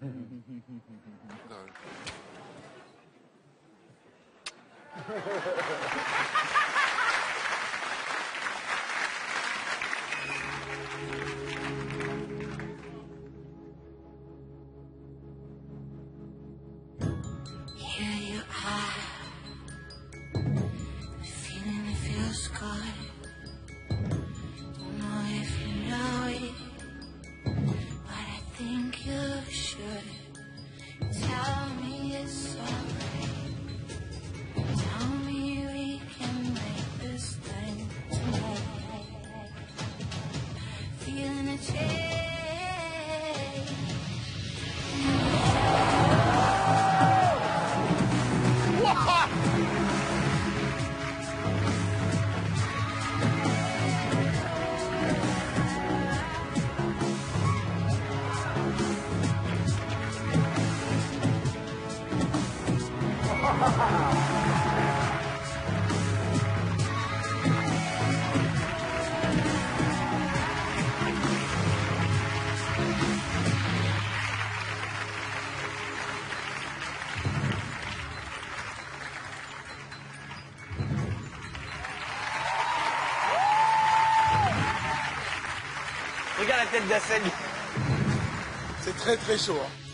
Here you are. You should. Tell me it's alright. Tell me we can make this thing. Feeling a change. Regarde la tête d'Assel. C'est très très chaud. Hein.